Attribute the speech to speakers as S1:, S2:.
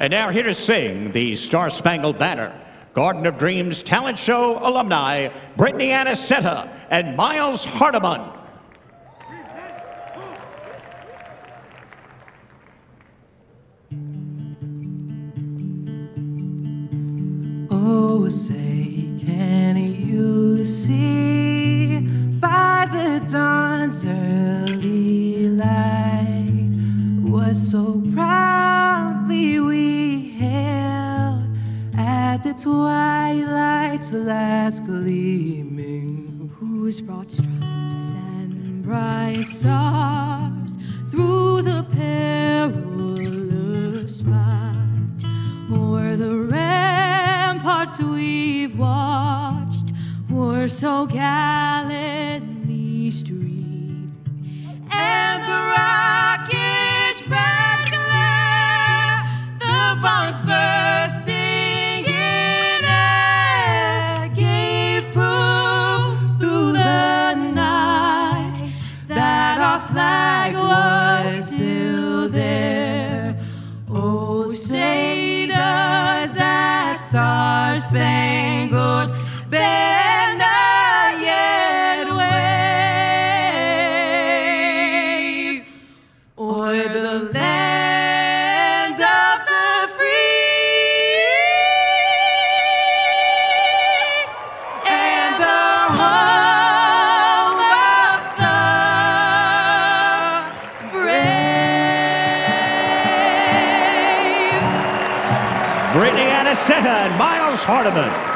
S1: And now here to sing the Star Spangled Banner, Garden of Dreams Talent Show alumni, Brittneyann Acetta and Miles Hardamon.
S2: Oh, say, can you see by the dawn's early light what so proudly twilight's last gleaming?
S3: Whose broad stripes and bright stars through the perilous fight o'er the ramparts we've watched were so gallantly streaming,
S2: star-spangled banner yet wave o'er the land of the free and the home of the brave?
S1: Brittneyann Acetta and Miles Hardamon.